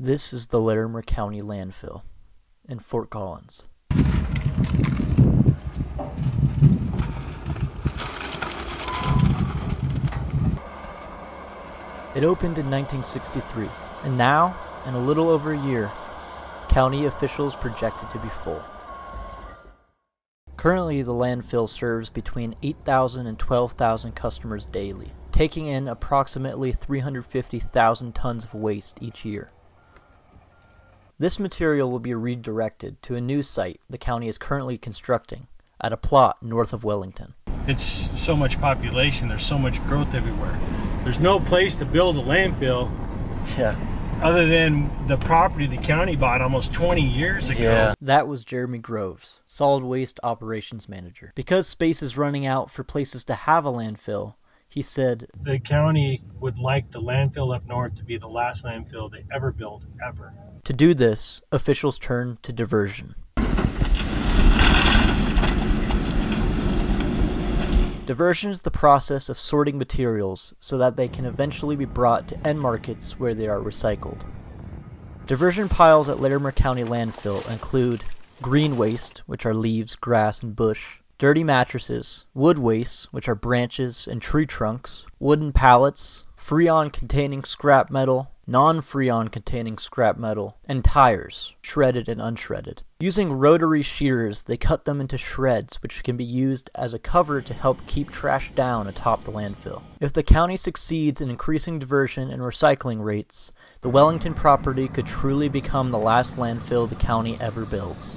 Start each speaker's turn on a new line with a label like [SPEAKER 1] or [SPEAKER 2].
[SPEAKER 1] This is the Larimer County landfill in Fort Collins. It opened in 1963, and now, in a little over a year, county officials project it to be full. Currently, the landfill serves between 8,000 and 12,000 customers daily, taking in approximately 350,000 tons of waste each year. This material will be redirected to a new site the county is currently constructing at a plot north of Wellington.
[SPEAKER 2] It's so much population, there's so much growth everywhere. There's no place to build a landfill
[SPEAKER 1] Yeah.
[SPEAKER 2] other than the property the county bought almost 20 years ago.
[SPEAKER 1] Yeah. That was Jeremy Groves, Solid Waste Operations Manager. Because space is running out for places to have a landfill, he said,
[SPEAKER 2] The county would like the landfill up north to be the last landfill they ever build, ever.
[SPEAKER 1] to do this, officials turned to diversion. Diversion is the process of sorting materials so that they can eventually be brought to end markets where they are recycled. Diversion piles at Larimer County landfill include green waste, which are leaves, grass, and bush, dirty mattresses, wood waste, which are branches and tree trunks, wooden pallets, freon containing scrap metal, non freon containing scrap metal, and tires, shredded and unshredded. Using rotary shears, they cut them into shreds, which can be used as a cover to help keep trash down atop the landfill. If the county succeeds in increasing diversion and recycling rates, the Wellington property could truly become the last landfill the county ever builds.